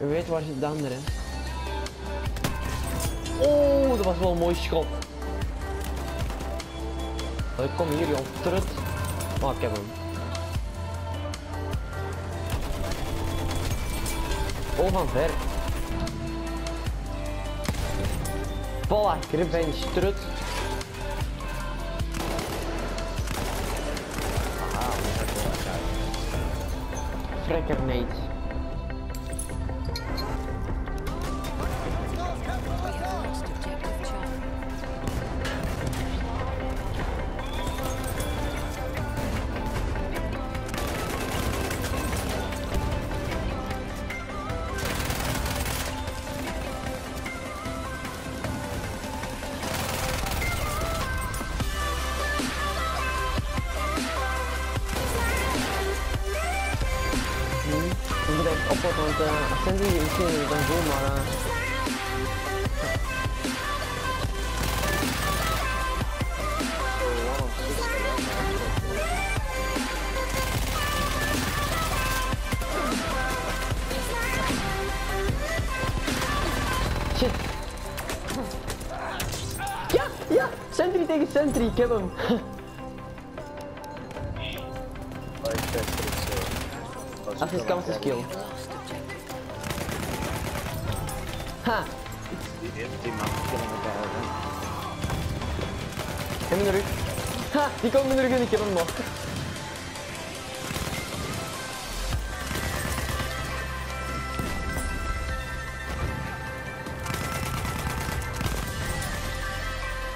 Je weet waar zit de andere. Oh, dat was wel een mooi schot. Ik kom hier, joh. Trut. Oh, ik heb hem. Oh, van ver. Voilà, revenge, trut. Frekker niet. Je moet echt oppassen, want uh, die misschien dan zo, maar... eh, Shit. Ja, ja, Sentry tegen Sentry, ik heb hem. Zo. Assist counter skill. Ha, in de rug. Ha, die komt in de rug en ik heb hem nog.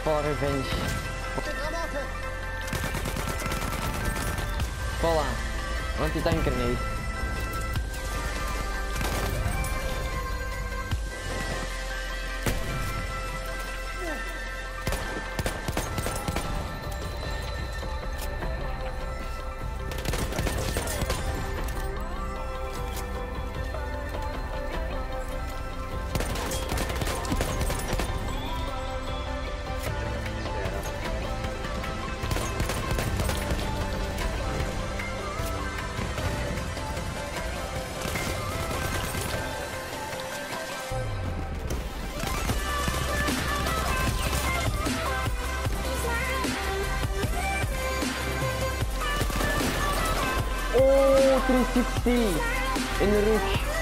For revenge. Voilà. Want die tanker niet. 360 in de rug.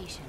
location.